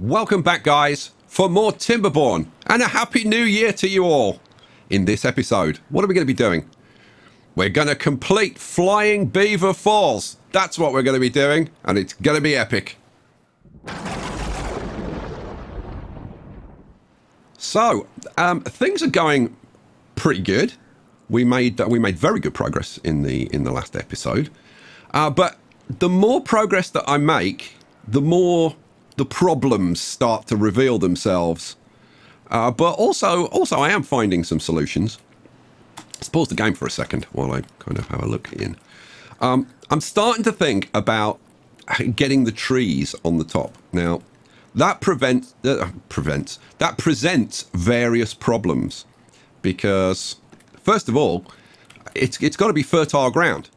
Welcome back, guys, for more Timberborn, and a happy new year to you all. In this episode, what are we going to be doing? We're going to complete Flying Beaver Falls. That's what we're going to be doing, and it's going to be epic. So, um, things are going pretty good. We made uh, we made very good progress in the in the last episode, uh, but the more progress that I make, the more the problems start to reveal themselves. Uh, but also, also, I am finding some solutions. Let's pause the game for a second while I kind of have a look in. Um, I'm starting to think about getting the trees on the top. Now, that prevents, uh, prevents, that presents various problems because, first of all, it's, it's got to be fertile ground.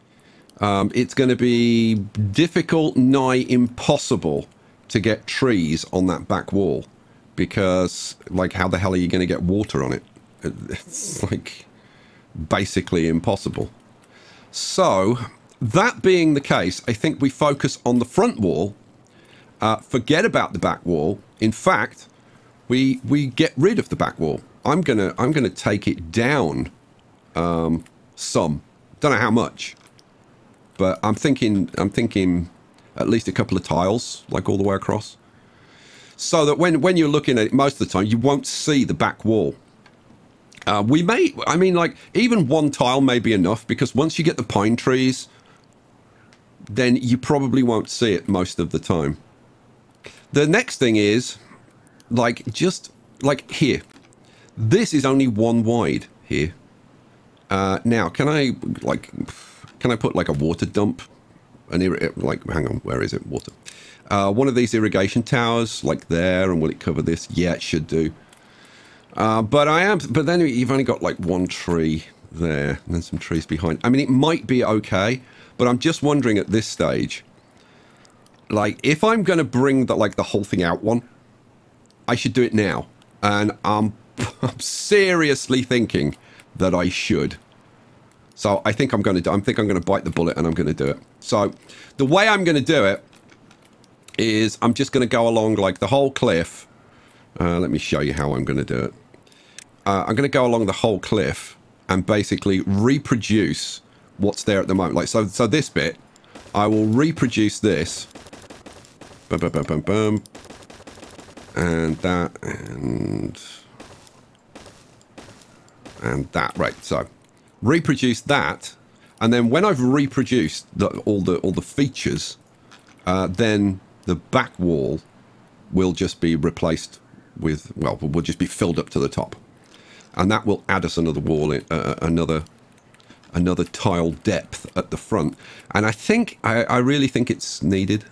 Um, it's going to be difficult, nigh impossible to get trees on that back wall because like how the hell are you going to get water on it? It's like basically impossible. So that being the case i think we focus on the front wall uh, forget about the back wall. In fact we we get rid of the back wall. I'm gonna i'm gonna take it down um, some. Don't know how much but i'm thinking i'm thinking at least a couple of tiles, like all the way across. So that when, when you're looking at it most of the time, you won't see the back wall. Uh, we may, I mean, like, even one tile may be enough because once you get the pine trees, then you probably won't see it most of the time. The next thing is, like, just, like, here. This is only one wide here. Uh, now, can I, like, can I put, like, a water dump an like hang on where is it? Water. Uh, one of these irrigation towers like there and will it cover this? Yeah it should do. Uh, but I am but then you've only got like one tree there and then some trees behind. I mean it might be okay but I'm just wondering at this stage like if I'm going to bring the, like the whole thing out one I should do it now. And I'm, I'm seriously thinking that I should so I think I'm going to do, I think I'm going to bite the bullet and I'm going to do it. So the way I'm going to do it is I'm just going to go along like the whole cliff. Uh, let me show you how I'm going to do it. Uh, I'm going to go along the whole cliff and basically reproduce what's there at the moment. Like so, so this bit, I will reproduce this. Boom, boom, boom, boom, boom. And that, and and that. Right. So reproduce that, and then when I've reproduced the, all the all the features, uh, then the back wall will just be replaced with well, will just be filled up to the top, and that will add us another wall, uh, uh, another another tile depth at the front. And I think I, I really think it's needed,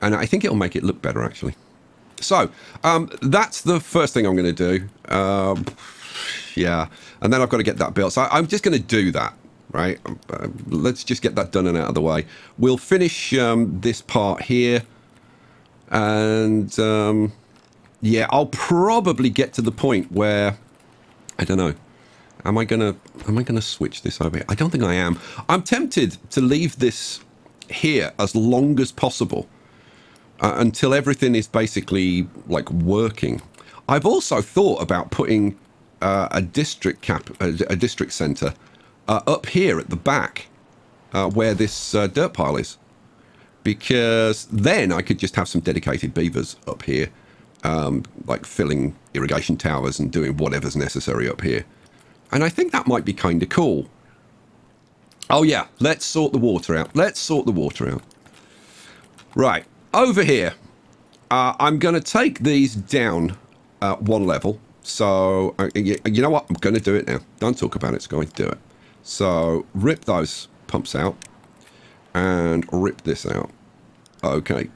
and I think it'll make it look better actually. So um, that's the first thing I'm going to do. Um, yeah. And then I've got to get that built. So I'm just going to do that, right? Uh, let's just get that done and out of the way. We'll finish um, this part here. And um, yeah, I'll probably get to the point where, I don't know, am I gonna am I gonna switch this over here? I don't think I am. I'm tempted to leave this here as long as possible uh, until everything is basically like working. I've also thought about putting uh, a district cap, a, district centre, uh, up here at the back, uh, where this uh, dirt pile is, because then I could just have some dedicated beavers up here, um, like filling irrigation towers and doing whatever's necessary up here, and I think that might be kind of cool. Oh yeah, let's sort the water out. Let's sort the water out. Right, over here, uh, I'm going to take these down uh, one level so, uh, you, know what? I'm going to do it now. Don't talk about it. It's going to do it. So, rip those pumps out and rip this out. Okay.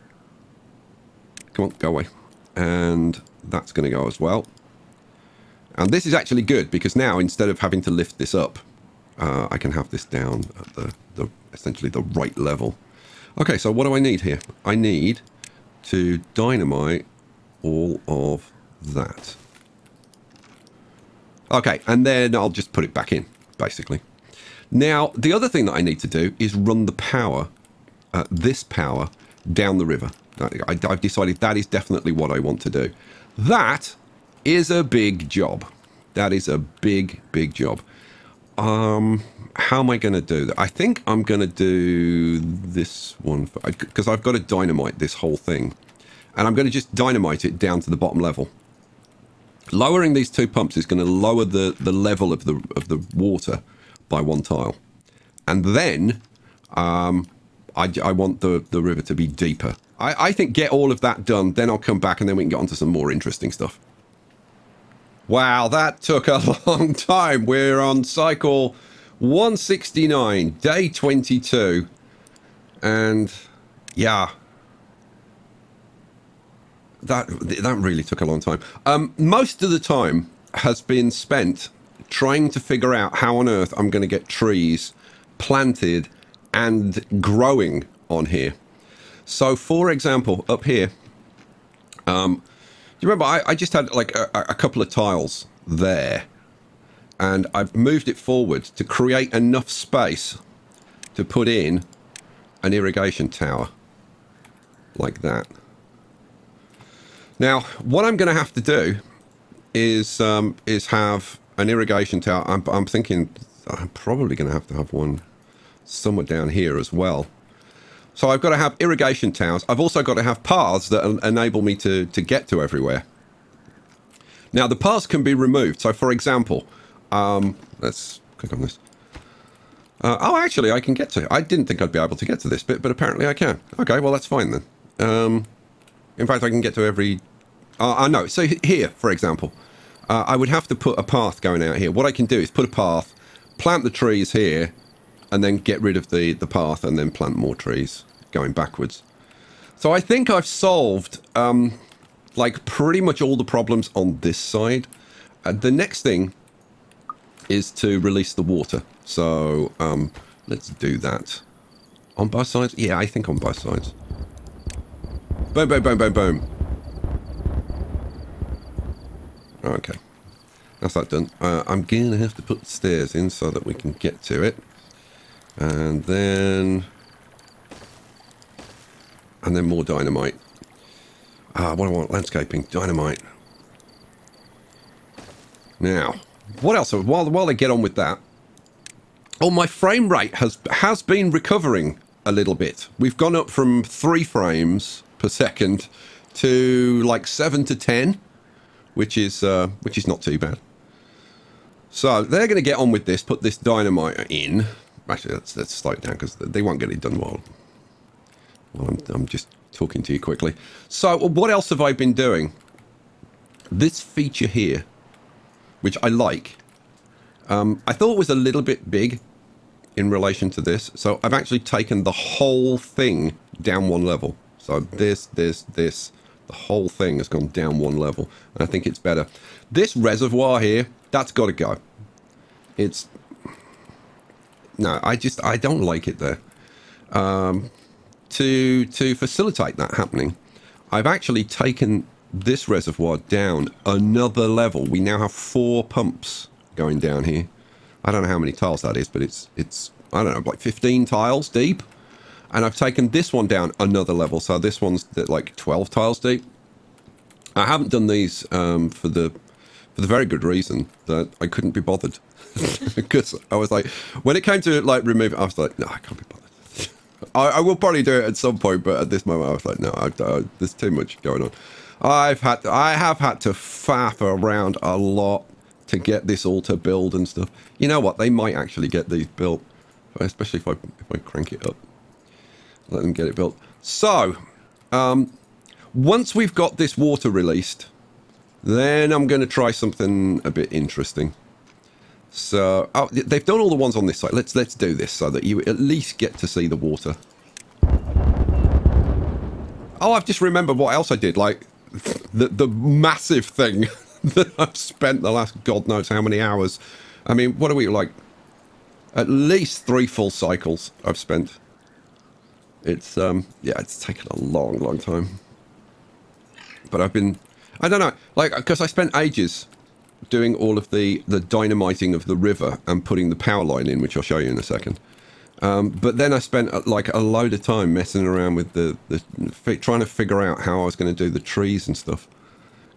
Come on, go away. And that's going to go as well. And this is actually good because now instead of having to lift this up, uh, I can have this down at the, the essentially the right level. Okay, so what do I need here? I need to dynamite all of that. Okay, and then I'll just put it back in, basically. Now, the other thing that I need to do is run the power, uh, this power, down the river. I, I've decided that is definitely what I want to do. That is a big job. That is a big, big job. Um, how am I going to do that? I think I'm going to do this one because I've got to dynamite this whole thing. And I'm going to just dynamite it down to the bottom level. Lowering these two pumps is going to lower the, the level of the, of the water by one tile. And then um, I, I want the, the river to be deeper. I, I think get all of that done, then I'll come back and then we can get on to some more interesting stuff. Wow, that took a long time. We're on cycle 169, day 22. And yeah, that that really took a long time. Um, most of the time has been spent trying to figure out how on earth I'm going to get trees planted and growing on here. So, for example, up here, um, do you remember I, I just had like a, a couple of tiles there, and I've moved it forward to create enough space to put in an irrigation tower like that. Now, what I'm going to have to do is um, is have an irrigation tower. I'm, I'm thinking I'm probably going to have to have one somewhere down here as well. So I've got to have irrigation towers. I've also got to have paths that enable me to, to get to everywhere. Now, the paths can be removed. So, for example, um, let's click on this. Uh, oh, actually, I can get to it. I didn't think I'd be able to get to this bit, but apparently I can. Okay, well, that's fine then. Um, in fact, I can get to every... Uh, I know. So here, for example, uh, I would have to put a path going out here. What I can do is put a path, plant the trees here, and then get rid of the, the path and then plant more trees going backwards. So I think I've solved, um, like, pretty much all the problems on this side. Uh, the next thing is to release the water. So um, let's do that. On both sides? Yeah, I think on both sides. Boom, boom, boom, boom, boom. Okay. That's that done. Uh, I'm going to have to put stairs in so that we can get to it. And then... And then more dynamite. Ah, what do I want? Landscaping. Dynamite. Now, what else? While, while they get on with that... Oh, my frame rate has has been recovering a little bit. We've gone up from three frames per second to like 7 to 10, which is, uh, which is not too bad. So they're going to get on with this, put this dynamite in. Actually, let's, let's slow it down because they won't get it done while, while I'm, I'm just talking to you quickly. So what else have I been doing? This feature here, which I like, um, I thought was a little bit big in relation to this. So I've actually taken the whole thing down one level. So this, this, this, the whole thing has gone down one level. And I think it's better. This reservoir here, that's got to go. It's... No, I just, I don't like it there. Um, to, to facilitate that happening, I've actually taken this reservoir down another level. We now have four pumps going down here. I don't know how many tiles that is, but it's, it's I don't know, like 15 tiles deep. And I've taken this one down another level. So this one's like 12 tiles deep. I haven't done these um, for the for the very good reason that I couldn't be bothered. because I was like, when it came to like remove I was like, no, I can't be bothered. I, I, will probably do it at some point, but at this moment I was like, no, I, I, there's too much going on. I've had to, I have had to faff around a lot to get this all to build and stuff. You know what? They might actually get these built, especially if I if I crank it up let them get it built. So, um, once we've got this water released, then I'm going to try something a bit interesting. So, oh, they've done all the ones on this side. Let's let's do this so that you at least get to see the water. Oh, I've just remembered what else I did. Like the the massive thing that I've spent the last God knows how many hours. I mean, what are we like? At least three full cycles I've spent it's, um, yeah, it's taken a long, long time. But I've been, I don't know, like, because I spent ages doing all of the, the dynamiting of the river and putting the power line in, which I'll show you in a second. Um, but then I spent uh, like a load of time messing around with the, the trying to figure out how I was going to do the trees and stuff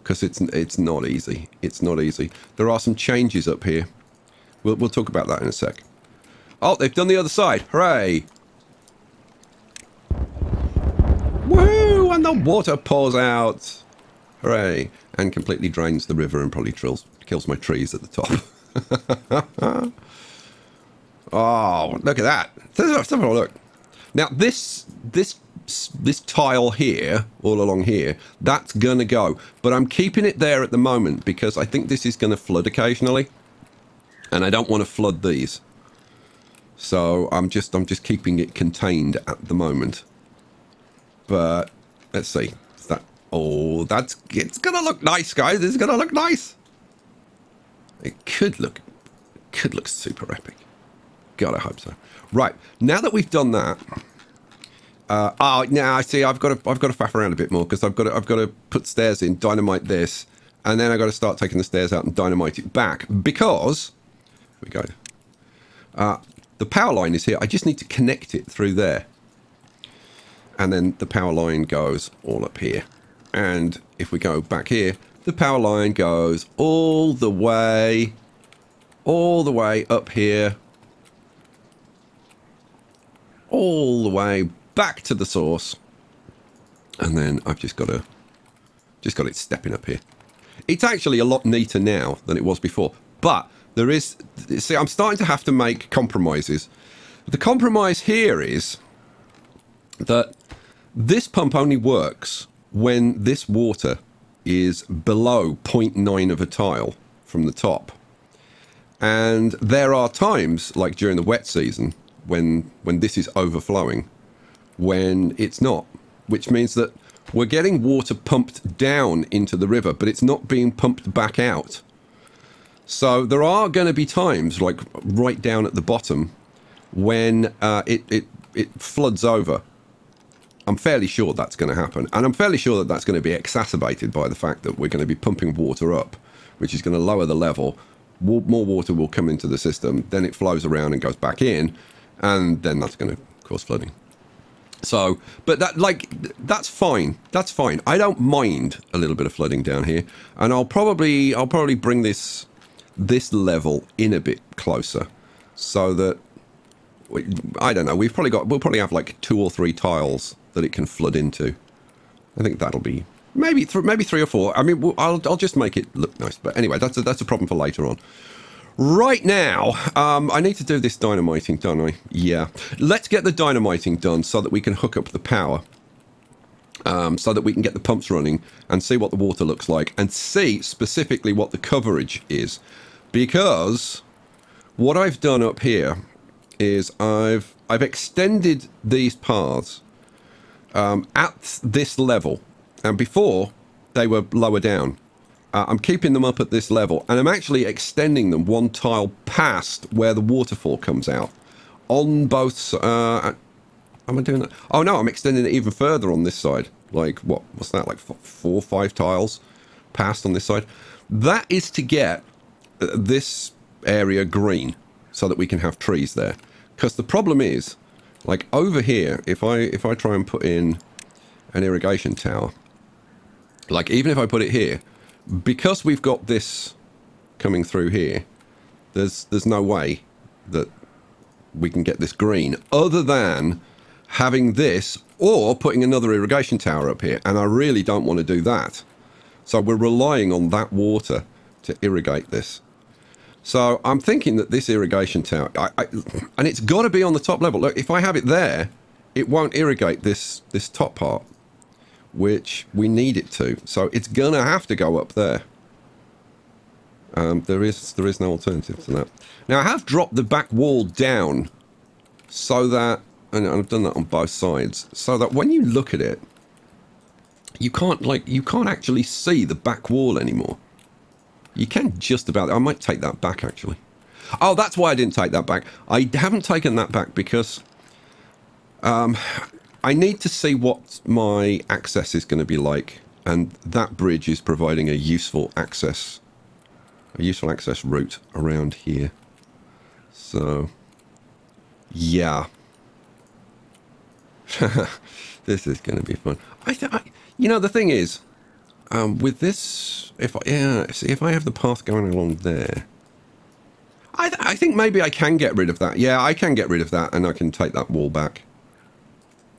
because it's it's not easy. It's not easy. There are some changes up here. We'll we'll talk about that in a sec. Oh, they've done the other side. Hooray! Woo! And the water pours out. Hooray! And completely drains the river and probably drills, kills my trees at the top. oh, look at that. Look. Now, this, this, this tile here, all along here, that's going to go. But I'm keeping it there at the moment because I think this is going to flood occasionally. And I don't want to flood these. So I'm just I'm just keeping it contained at the moment. But let's see. Is that oh that's it's gonna look nice, guys. It's gonna look nice. It could look it could look super epic. God, I hope so. Right, now that we've done that, uh, oh, now I see. I've got to I've got to faff around a bit more because I've got to I've got to put stairs in, dynamite this, and then I've got to start taking the stairs out and dynamite it back because we go. Uh, the power line is here. I just need to connect it through there. And then the power line goes all up here. And if we go back here, the power line goes all the way, all the way up here, all the way back to the source. And then I've just got to, just got it stepping up here. It's actually a lot neater now than it was before, but there is, see, I'm starting to have to make compromises. The compromise here is that this pump only works when this water is below 0.9 of a tile from the top. And there are times, like during the wet season, when when this is overflowing, when it's not, which means that we're getting water pumped down into the river, but it's not being pumped back out. So there are going to be times, like right down at the bottom, when uh, it, it, it floods over. I'm fairly sure that's going to happen. And I'm fairly sure that that's going to be exacerbated by the fact that we're going to be pumping water up, which is going to lower the level. More water will come into the system, then it flows around and goes back in, and then that's going to cause flooding. So, but that, like, that's fine. That's fine. I don't mind a little bit of flooding down here. And I'll probably, I'll probably bring this this level in a bit closer so that I don't know we've probably got we'll probably have like two or three tiles that it can flood into I think that'll be maybe th maybe three or four I mean I'll, I'll just make it look nice but anyway that's a, that's a problem for later on Right now, um, I need to do this dynamiting, don't I? Yeah. Let's get the dynamiting done so that we can hook up the power. Um, so that we can get the pumps running and see what the water looks like and see specifically what the coverage is because what I've done up here is I've I've extended these paths um, at this level, and before they were lower down. Uh, I'm keeping them up at this level, and I'm actually extending them one tile past where the waterfall comes out on both. Uh, am I doing that? Oh no, I'm extending it even further on this side. Like what? What's that? Like four, five tiles past on this side. That is to get this area green so that we can have trees there. Because the problem is, like over here, if I if I try and put in an irrigation tower, like even if I put it here, because we've got this coming through here, there's there's no way that we can get this green other than having this or putting another irrigation tower up here. And I really don't want to do that. So we're relying on that water to irrigate this. So I'm thinking that this irrigation tower, I, I, and it's got to be on the top level. Look, if I have it there, it won't irrigate this this top part, which we need it to. So it's gonna have to go up there. Um, there is there is no alternative to that. Now I have dropped the back wall down so that, and I've done that on both sides, so that when you look at it, you can't like you can't actually see the back wall anymore. You can just about... I might take that back, actually. Oh, that's why I didn't take that back. I haven't taken that back because... Um, I need to see what my access is going to be like. And that bridge is providing a useful access... A useful access route around here. So... Yeah. this is going to be fun. I, I, you know, the thing is, um, with this, if I, yeah, see, if I have the path going along there, I, th- I think maybe I can get rid of that. Yeah, I can get rid of that, and I can take that wall back.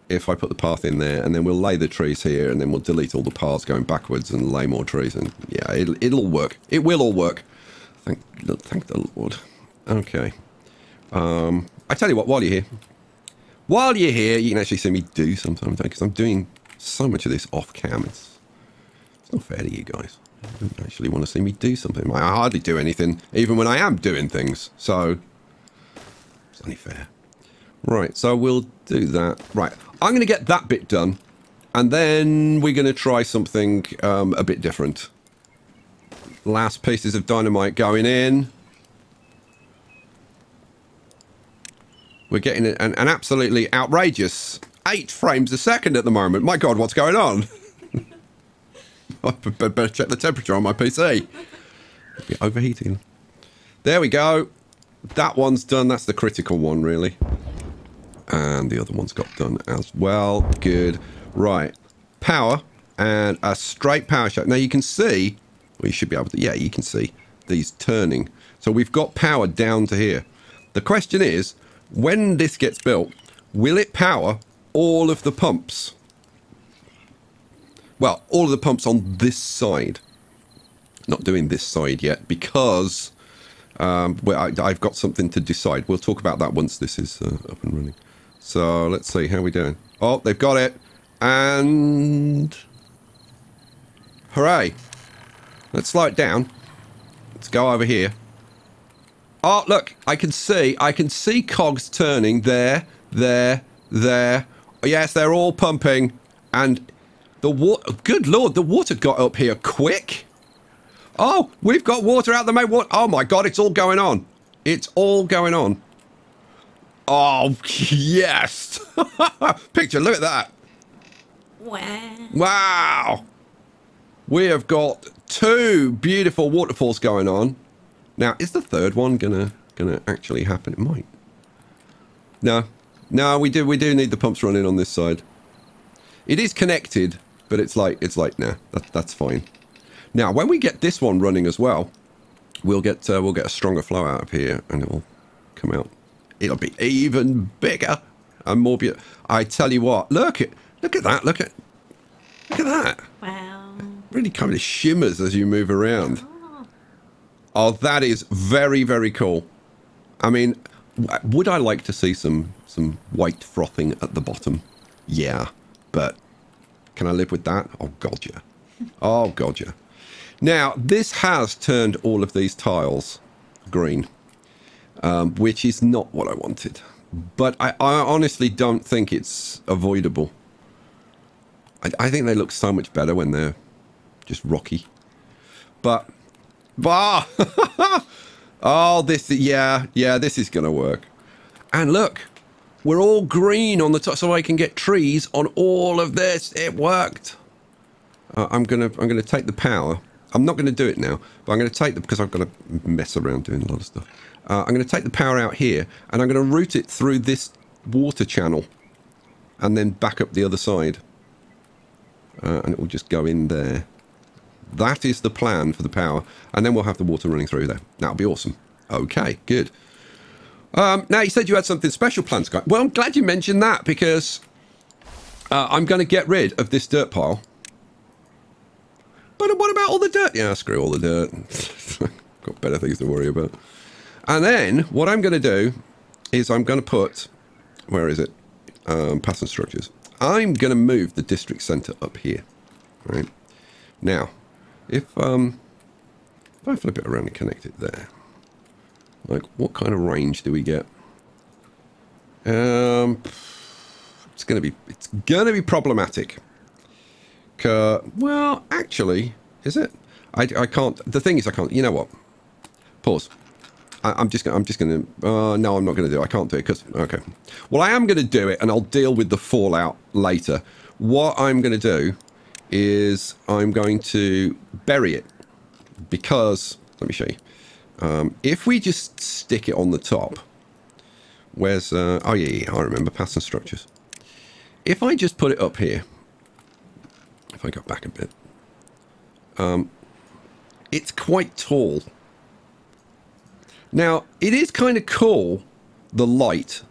If I put the path in there, and then we'll lay the trees here, and then we'll delete all the paths going backwards and lay more trees, and yeah, it'll, it'll work. It will all work. Thank, thank the Lord. Okay. Um, I tell you what, while you're here, while you're here, you can actually see me do sometimes because I'm doing so much of this off cam. It's, it's not fair to you guys. You don't actually want to see me do something. I hardly do anything, even when I am doing things. So it's only fair. Right, so we'll do that. Right, I'm going to get that bit done, and then we're going to try something um, a bit different. Last pieces of dynamite going in. We're getting an, an absolutely outrageous eight frames a second at the moment. My God, what's going on? I better check the temperature on my PC. Be overheating. There we go. That one's done. That's the critical one, really. And the other one's got done as well. Good. Right. Power and a straight power shaft. Now you can see, well, you should be able to, yeah, you can see these turning. So we've got power down to here. The question is, when this gets built, will it power all of the pumps? Well, all of the pumps on this side. Not doing this side yet because um, well, I, have got something to decide. We'll talk about that once this is uh, up and running. So let's see, how are we doing? Oh, they've got it. And... Hooray. Let's slow it down. Let's go over here. Oh, look, I can see, I can see cogs turning there, there, there. Yes, they're all pumping. And the water, good lord, the water got up here quick. Oh, we've got water out the main water. Oh my god, it's all going on. It's all going on. Oh, yes. Picture, look at that. Wow. Wow. We have got two beautiful waterfalls going on. Now, is the third one gonna gonna actually happen? It might. No, no, we do we do need the pumps running on this side. It is connected, but it's like it's like nah, that, that's fine. Now, when we get this one running as well, we'll get uh, we'll get a stronger flow out of here, and it will come out. It'll be even bigger and more beautiful. I tell you what, look at look at that, look at look at that. Wow. Really kind of shimmers as you move around. Oh, that is very, very cool. I mean, would I like to see some some white frothing at the bottom? Yeah, but can I live with that? Oh, God, yeah. Oh, God, yeah. Now, this has turned all of these tiles green, um, which is not what I wanted. But I, I honestly don't think it's avoidable. I, I think they look so much better when they're just rocky. But Bah! oh, this, yeah, yeah, this is going to work. And look, we're all green on the top, so I can get trees on all of this. It worked. Uh, I'm gonna, I'm gonna take the power. I'm not gonna do it now, but I'm gonna take the because got to mess around doing a lot of stuff. Uh, I'm gonna take the power out here, and I'm gonna route it through this water channel, and then back up the other side, uh, and it will just go in there. That is the plan for the power. And then we'll have the water running through there. That'll be awesome. Okay, good. Um, now, you said you had something special planned, Scott. Well, I'm glad you mentioned that because uh, I'm going to get rid of this dirt pile. But what about all the dirt? Yeah, screw all the dirt. Got better things to worry about. And then what I'm going to do is I'm going to put, where is it? Um, paths and structures. I'm going to move the district center up here. Right now, if um, if I flip it around and connect it there, like what kind of range do we get? Um, it's gonna be it's gonna be problematic. well, actually, is it? I, I can't. The thing is, I can't. You know what? Pause. I, am just I'm just gonna. Uh, no, I'm not gonna do. it. I can't do it because okay. Well, I am gonna do it, and I'll deal with the fallout later. What I'm gonna do is I'm going to bury it because, let me show you. Um, if we just stick it on the top, Where's, uh, oh yeah, yeah, I remember, paths and structures. If I just put it up here, if I go back a bit, um, it's quite tall. Now, it is kind of cool, the light,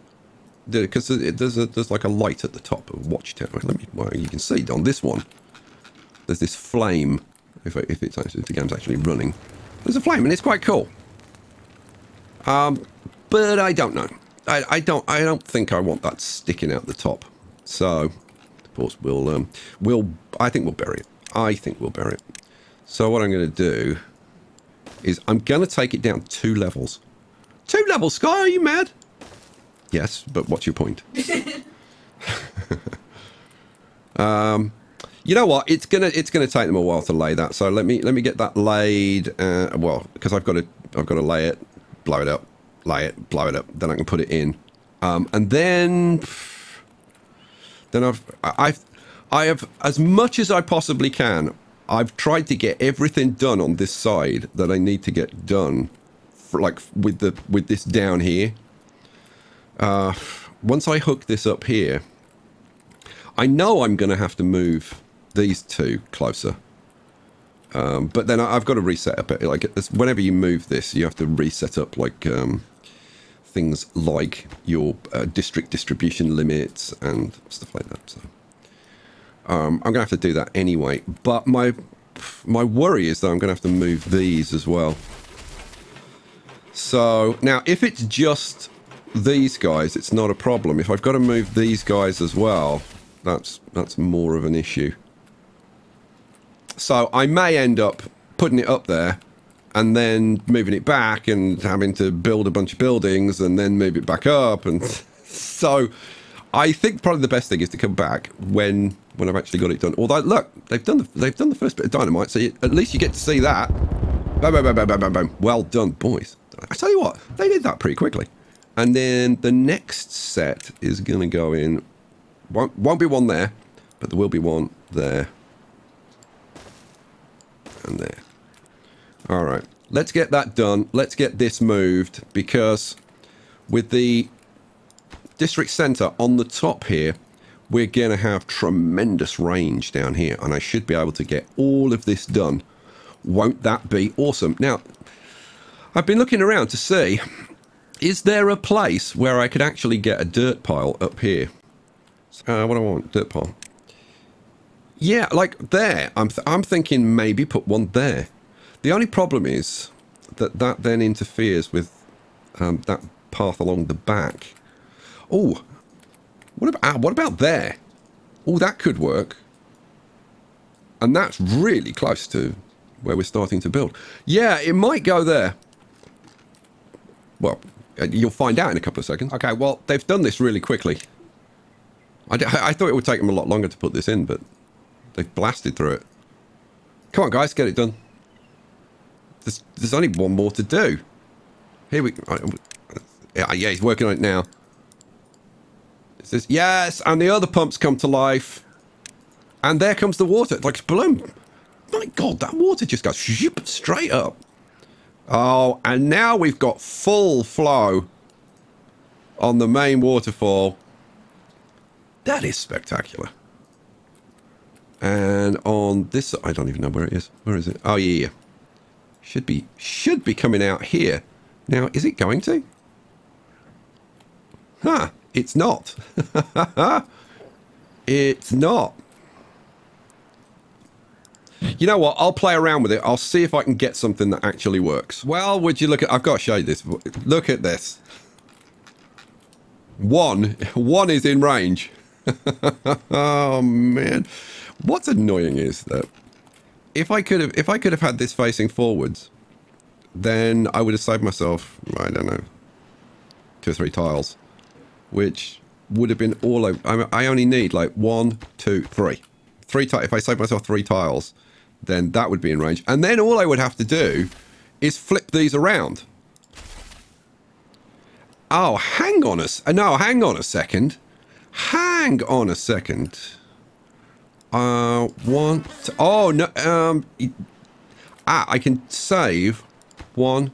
because there's there's like a light at the top of Watchtower. Let me, well, you can see on this one, there's this flame. If, if it's if the game's actually running, there's a flame, and it's quite cool. Um, but I don't know. I, I don't. I don't think I want that sticking out the top. So, of course, we'll um, we'll. I think we'll bury it. I think we'll bury it. So what I'm going to do is I'm going to take it down two levels. Two levels, Skye? Are you mad? Yes, but what's your point? um, you know what? It's gonna it's gonna take them a while to lay that. So let me let me get that laid. Uh, well, because I've got to I've got to lay it, blow it up, lay it, blow it up. Then I can put it in, um, and then then I've I've I have as much as I possibly can. I've tried to get everything done on this side that I need to get done, for like with the with this down here. Uh, once I hook this up here, I know I'm going to have to move these two closer. Um, but then I've got to reset up it. Like whenever you move this, you have to reset up like um, things like your uh, district distribution limits and stuff like that. So um, I'm gonna have to do that anyway. But my my worry is that I'm gonna have to move these as well. So now, if it's just these guys, it's not a problem. If I've got to move these guys as well, that's that's more of an issue. So I may end up putting it up there and then moving it back and having to build a bunch of buildings and then move it back up. And so I think probably the best thing is to come back when when I've actually got it done. Although, look, they've done the, they've done the first bit of dynamite, so you, at least you get to see that. Boom, boom, boom, boom, boom, boom, boom. Well done, boys. I tell you what, they did that pretty quickly. And then the next set is going to go in. Won't, won't be one there, but there will be one there and there. All right, let's get that done. Let's get this moved because with the district center on the top here, we're going to have tremendous range down here and I should be able to get all of this done. Won't that be awesome? Now, I've been looking around to see, is there a place where I could actually get a dirt pile up here? Uh, what do I want? Dirt pile. Yeah, like there. I'm, th I'm thinking maybe put one there. The only problem is that that then interferes with um, that path along the back. Oh, what about ah, what about there? Oh, that could work. And that's really close to where we're starting to build. Yeah, it might go there. Well, uh, you'll find out in a couple of seconds. Okay, well, they've done this really quickly. I, I thought it would take them a lot longer to put this in, but They've blasted through it. Come on, guys, get it done. There's, there's only one more to do. Here we... Yeah, yeah, he's working on it now. Says, yes, and the other pumps come to life. And there comes the water. Like, bloom. My God, that water just goes straight up. Oh, and now we've got full flow on the main waterfall. That is spectacular. And on this, I don't even know where it is. Where is it? Oh, yeah, yeah. Should be, should be coming out here. Now, is it going to? Huh, it's not. it's not. You know what? I'll play around with it. I'll see if I can get something that actually works. Well, would you look at... I've got to show you this. Look at this. One. One is in range. oh, man. What's annoying is that if I could have if I could have had this facing forwards, then I would have saved myself, I don't know, two or three tiles, which would have been all over. I only need like one, two, three. Three tiles. If I save myself three tiles, then that would be in range. And then all I would have to do is flip these around. Oh, hang on a... No, hang on a second. Hang on a second. Uh, one. Oh no. Um. Ah, I can save one,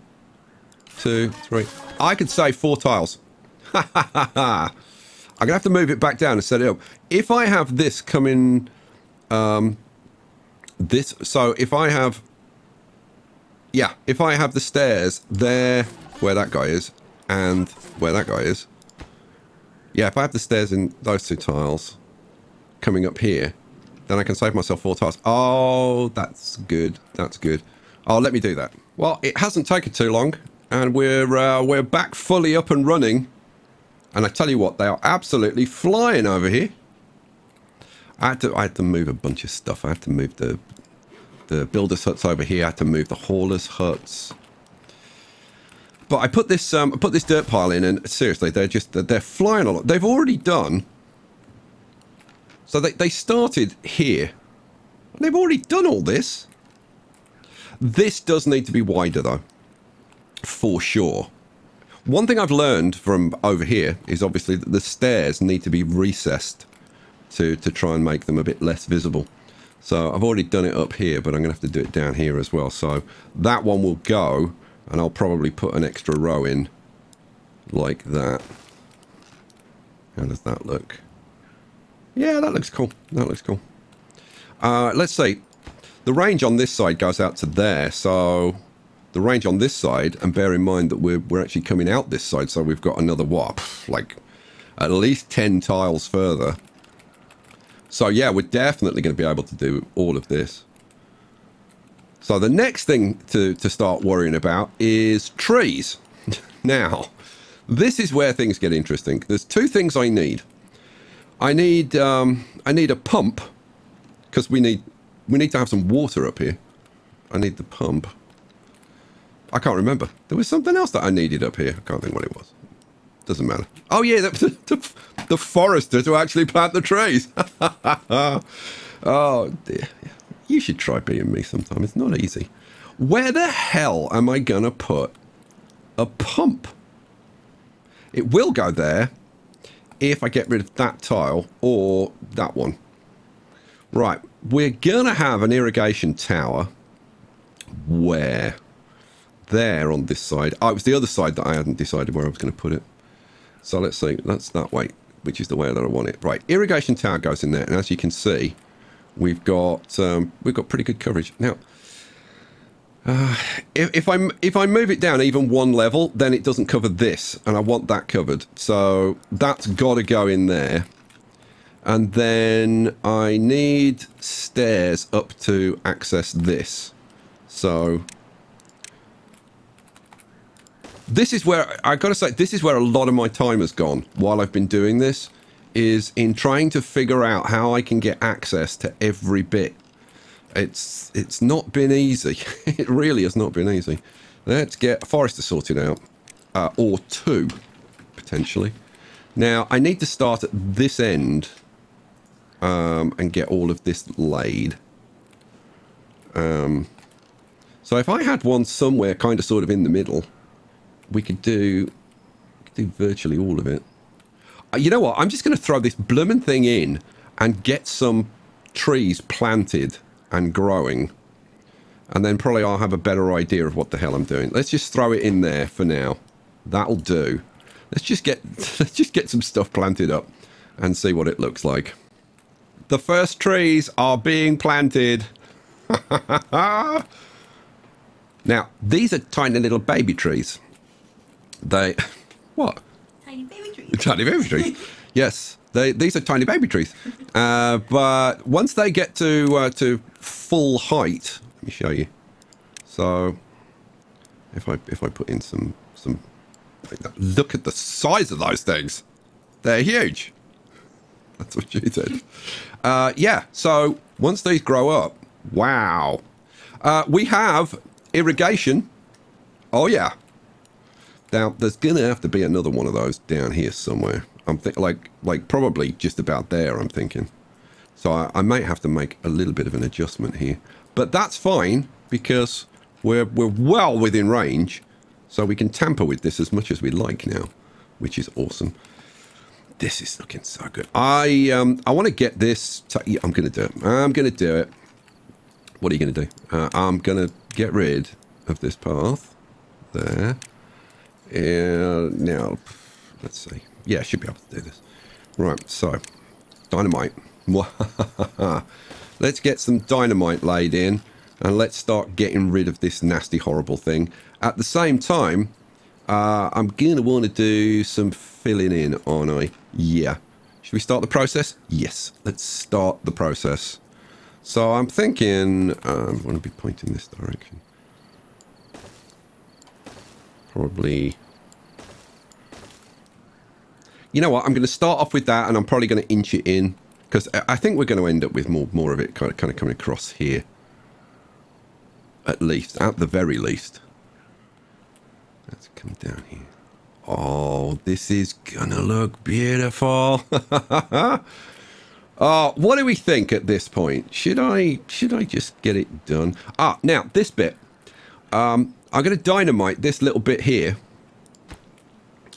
two, three. I could save four tiles. I'm gonna have to move it back down and set it up. If I have this coming, um, this. So if I have, yeah, if I have the stairs there where that guy is and where that guy is, yeah, if I have the stairs in those two tiles coming up here, then I can save myself four tiles. Oh, that's good. That's good. Oh, let me do that. Well, it hasn't taken too long, and we're uh, we're back fully up and running. And I tell you what, they are absolutely flying over here. I had to I had to move a bunch of stuff. I had to move the the builders huts over here. I had to move the haulers huts. But I put this um, I put this dirt pile in, and seriously, they're just they're flying a lot. They've already done. So they they started here. They've already done all this. This does need to be wider though, for sure. One thing I've learned from over here is obviously that the stairs need to be recessed to, to try and make them a bit less visible. So I've already done it up here, but I'm going to have to do it down here as well. So that one will go, and I'll probably put an extra row in like that. How does that look? Yeah, that looks cool. That looks cool. Uh, let's see. The range on this side goes out to there, so the range on this side, and bear in mind that we're, we're actually coming out this side, so we've got another, what, like at least 10 tiles further. So yeah, we're definitely going to be able to do all of this. So the next thing to, to start worrying about is trees. now, this is where things get interesting. There's two things I need. I need um, I need a pump because we need we need to have some water up here. I need the pump. I can't remember. There was something else that I needed up here. I can't think what it was. Doesn't matter. Oh yeah, the, the, the forester to actually plant the trees. oh dear. You should try being me sometime. It's not easy. Where the hell am I gonna put a pump? It will go there if I get rid of that tile or that one. Right, we're gonna have an irrigation tower. Where? there on this side. Oh, it was the other side that I hadn't decided where I was going to put it. So let's see. That's that way, which is the way that I want it. Right, irrigation tower goes in there, and as you can see, we've got um, we've got pretty good coverage now. Uh, if, if I if I move it down even one level, then it doesn't cover this, and I want that covered. So that's got to go in there. And then I need stairs up to access this. So this is where I got to say this is where a lot of my time has gone while I've been doing this is in trying to figure out how I can get access to every bit. It's it's not been easy. it really has not been easy. Let's get Forester sorted out, uh, or two potentially. Now I need to start at this end um, and get all of this laid. Um, so if I had one somewhere kind of sort of in the middle we could do do virtually all of it. Uh, you know what? I'm just going to throw this blooming thing in and get some trees planted and growing. And then probably I'll have a better idea of what the hell I'm doing. Let's just throw it in there for now. That'll do. Let's just get let's just get some stuff planted up and see what it looks like. The first trees are being planted. now, these are tiny little baby trees. They what? Tiny baby trees. Tiny baby trees. yes, they these are tiny baby trees. Uh, but once they get to uh, to full height, let me show you. So if I if I put in some some look at the size of those things. They're huge. That's what you said. Uh, yeah, so once these grow up, wow. Uh, we have irrigation. Oh, yeah. Now, there's to have to be another one of those down here somewhere. I'm thinking, like, like probably just about there, I'm thinking. So I, I might have to make a little bit of an adjustment here. But that's fine, because we're, we're well within range. So we can tamper with this as much as we like now, which is awesome. This is looking so good. I um I want to get this. I'm to do it. I'm to do it. What are you to do? Uh, I'm to get rid of this path there. And now, Let's see. Yeah, should be able to do this. Right, so dynamite. let's get some dynamite laid in and let's start getting rid of this nasty, horrible thing. At the same time, uh, I'm going to want to do some filling in, aren't I? Yeah. Should we start the process? Yes. Let's start the process. So I'm thinking um, I'm going to be pointing this direction. Probably. You know what? I'm going to start off with that, and I'm probably going to inch it in because I think we're going to end up with more more of it kind of, kind of coming across here. At least, at the very least. Let's come down here. Oh, this is gonna look beautiful. oh, what do we think at this point? Should I should I just get it done? Ah, now this bit. Um, I'm gonna dynamite this little bit here.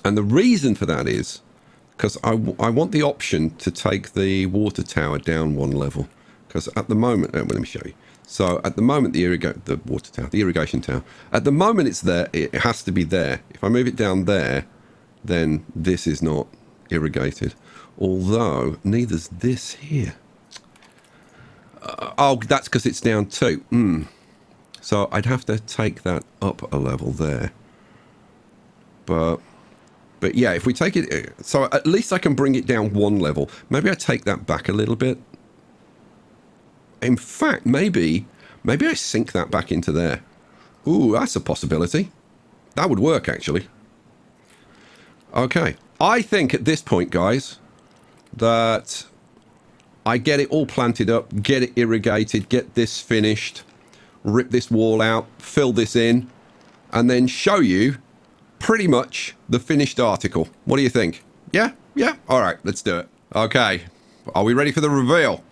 And the reason for that is because I, I want the option to take the water tower down one level. Because at the moment, oh, well, let me show you. So at the moment, the irrigate the water tower, the irrigation tower. At the moment, it's there. It has to be there. If I move it down there, then this is not irrigated. Although neither's this here. Uh, oh, that's because it's down too. Mm. So I'd have to take that up a level there. But but yeah, if we take it, uh, so at least I can bring it down one level. Maybe I take that back a little bit in fact, maybe, maybe I sink that back into there. Ooh, that's a possibility. That would work, actually. Okay. I think at this point, guys, that I get it all planted up, get it irrigated, get this finished, rip this wall out, fill this in, and then show you pretty much the finished article. What do you think? Yeah? Yeah? All right, let's do it. Okay. Are we ready for the reveal?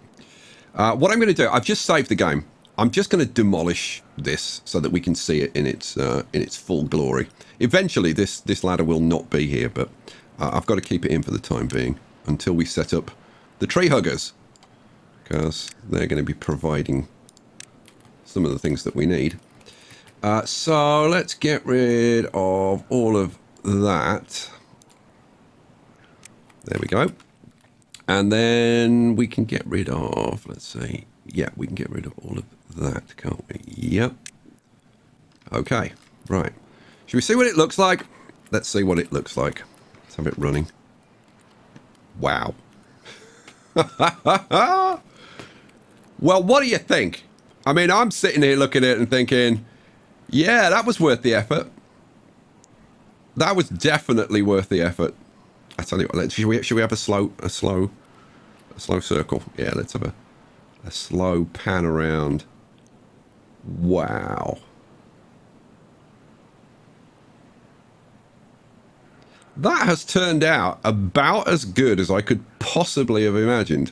Uh, what I'm going to do, I've just saved the game. I'm just going to demolish this so that we can see it in its uh, in its full glory. Eventually, this this ladder will not be here, but uh, I've got to keep it in for the time being until we set up the tree huggers, because they're going to be providing some of the things that we need. Uh, so let's get rid of all of that. There we go. And then we can get rid of, let's see, yeah, we can get rid of all of that, can't we? Yep. Okay, right. Should we see what it looks like? Let's see what it looks like. Let's have it running. Wow. well, what do you think? I mean, I'm sitting here looking at it and thinking, yeah, that was worth the effort. That was definitely worth the effort. I tell you what, let's, should we, should we have a slow, a slow, a slow circle? Yeah, let's have a, a slow pan around. Wow. That has turned out about as good as I could possibly have imagined.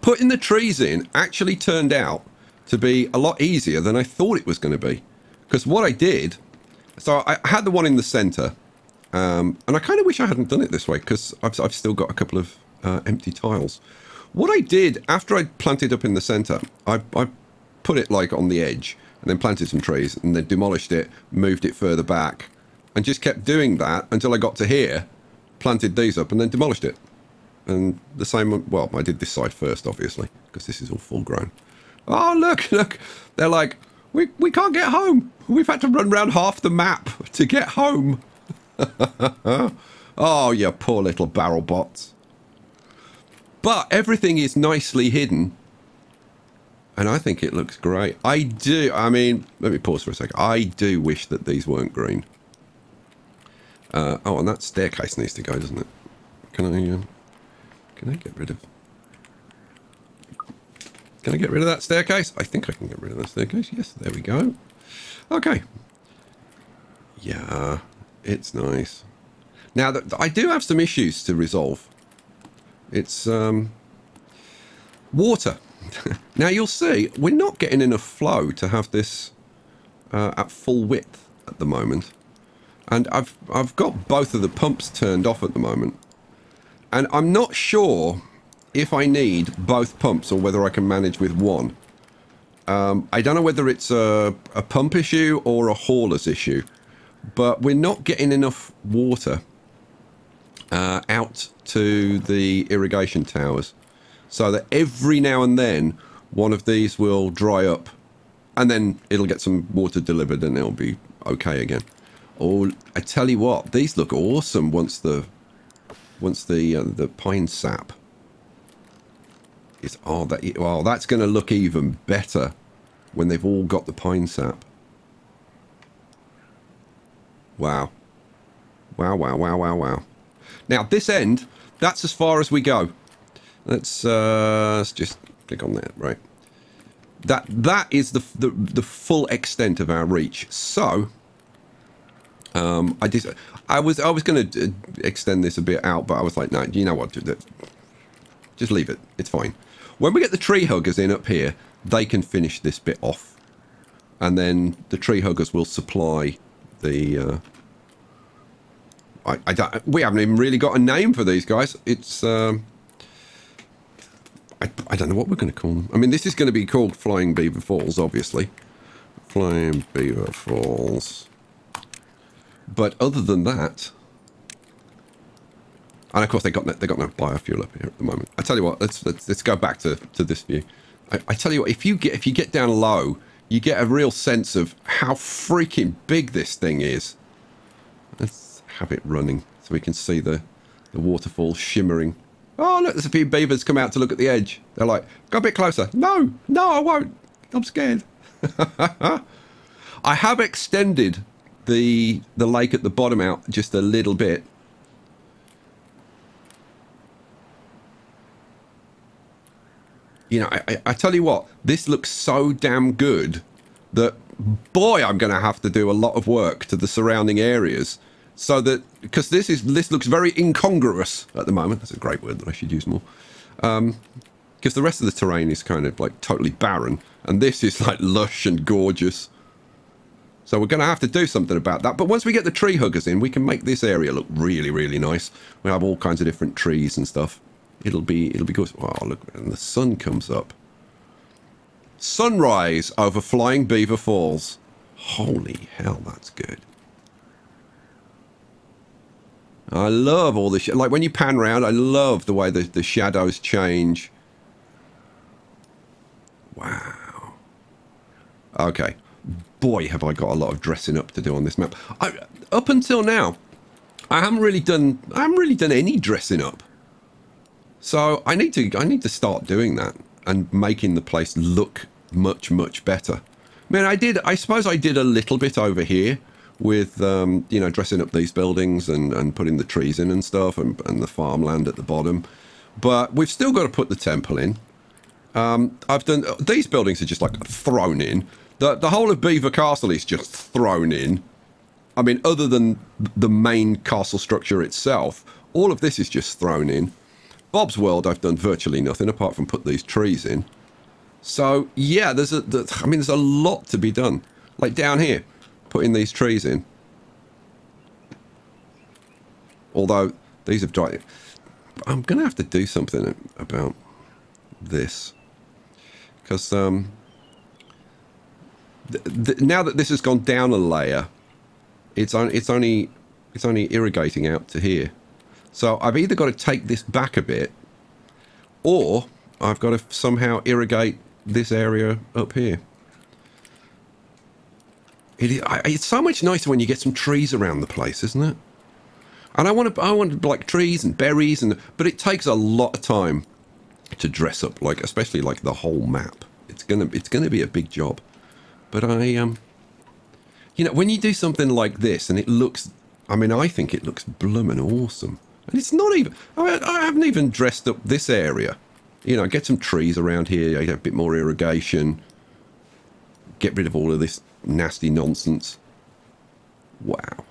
Putting the trees in actually turned out to be a lot easier than I thought it was going to be. Because what I did, so I had the one in the center, um, and I kind of wish I hadn't done it this way because I've, I've, still got a couple of uh, empty tiles. What I did after I planted up in the center, I, I put it like on the edge and then planted some trees and then demolished it, moved it further back and just kept doing that until I got to here, planted these up and then demolished it. And the same, well, I did this side first, obviously, because this is all full grown. Oh, look, look. They're like, we, we can't get home. We've had to run around half the map to get home. oh, you poor little barrel bots. But everything is nicely hidden. And I think it looks great. I do. I mean, let me pause for a second. I do wish that these weren't green. Uh, oh, and that staircase needs to go, doesn't it? Can I, um, can I get rid of... Can I get rid of that staircase? I think I can get rid of that staircase. Yes, there we go. Okay. Yeah. It's nice. Now, I do have some issues to resolve. It's um, water. now, you'll see, we're not getting enough flow to have this uh, at full width at the moment. And I've, I've got both of the pumps turned off at the moment. And I'm not sure if I need both pumps or whether I can manage with one. Um, I don't know whether it's a, a pump issue or a hauler's issue but we're not getting enough water uh, out to the irrigation towers, so that every now and then one of these will dry up, and then it'll get some water delivered, and it'll be okay again. Oh, I tell you what, these look awesome once the once the uh, the pine sap Oh, that well, that's going to look even better when they've all got the pine sap. Wow. Wow, wow, wow, wow, wow. Now, this end, that's as far as we go. Let's, uh, let's just click on that, right. That That is the, the, the full extent of our reach. So, um, I did, I was, I was going to uh, extend this a bit out, but I was like, no, you know what, just leave it. It's fine. When we get the tree huggers in up here, they can finish this bit off. And then the tree huggers will supply the... Uh, I, I don't, we haven't even really got a name for these guys. It's... Um, I, I don't know what we're going to call them. I mean, this is going to be called Flying Beaver Falls, obviously. Flying Beaver Falls. But other than that... And of course, they got no, they got no biofuel up here at the moment. I tell you what, let's let's, let's go back to, to this view. I, I, tell you what, if you get if you get down low, you get a real sense of how freaking big this thing is. Let's have it running so we can see the the waterfall shimmering. Oh look, there's a few beavers come out to look at the edge. They're like, go a bit closer. No, no, I won't. I'm scared. I have extended the the lake at the bottom out just a little bit you know, I, I tell you what, this looks so damn good that, boy, I'm going to have to do a lot of work to the surrounding areas so that because this is this looks very incongruous at the moment. That's a great word that I should use more. Um, because the rest of the terrain is kind of like totally barren, and this is like lush and gorgeous. So we're going to have to do something about that. But once we get the tree huggers in, we can make this area look really, really nice. We have all kinds of different trees and stuff it'll be it'll be good. Wow, look, and the sun comes up. Sunrise over Flying Beaver Falls. Holy hell, that's good. I love all this. Like when you pan around, I love the way the, the shadows change. Wow. Okay. Boy, have I got a lot of dressing up to do on this map. I, up until now, I haven't really done. I haven't really done any dressing up. So I need to I need to start doing that and making the place look much much better. I mean, I did. I suppose I did a little bit over here with um, you know dressing up these buildings and and putting the trees in and stuff and, and the farmland at the bottom. But we've still got to put the temple in. Um, I've done these buildings are just like thrown in. The the whole of Beaver Castle is just thrown in. I mean, other than the main castle structure itself, all of this is just thrown in. Bob's World, I've done virtually nothing apart from put these trees in. So yeah, there's a, I mean, there's a lot to be done. Like down here, putting these trees in. Although these have died. I'm going to have to do something about this. Because um, now that this has gone down a layer, it's, on, it's, only, it's only irrigating out to here. So I've either got to take this back a bit or I've got to somehow irrigate this area up here. It is, it's so much nicer when you get some trees around the place, isn't it? And I want to, I want like trees and berries, and but it takes a lot of time to dress up, like especially like the whole map. It's gonna, it's gonna be a big job. But I, um, you know, when you do something like this and it looks, I mean, I think it looks blooming awesome. And it's not even, I, I haven't even dressed up this area. You know, get some trees around here, get a bit more irrigation, get rid of all of this nasty nonsense. Wow.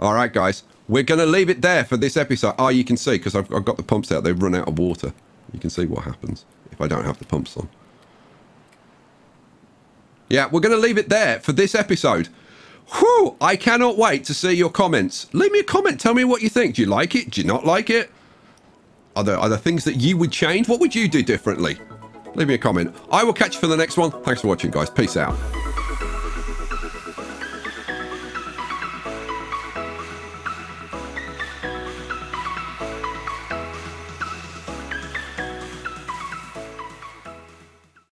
All right, guys, we're going to leave it there for this episode. Oh, you can see, because I've, I've got the pumps out, they've run out of water. You can see what happens if I don't have the pumps on. Yeah, we're going to leave it there for this episode. Whew, I cannot wait to see your comments. Leave me a comment. Tell me what you think. Do you like it? Do you not like it? Are there, are there things that you would change? What would you do differently? Leave me a comment. I will catch you for the next one. Thanks for watching, guys. Peace out.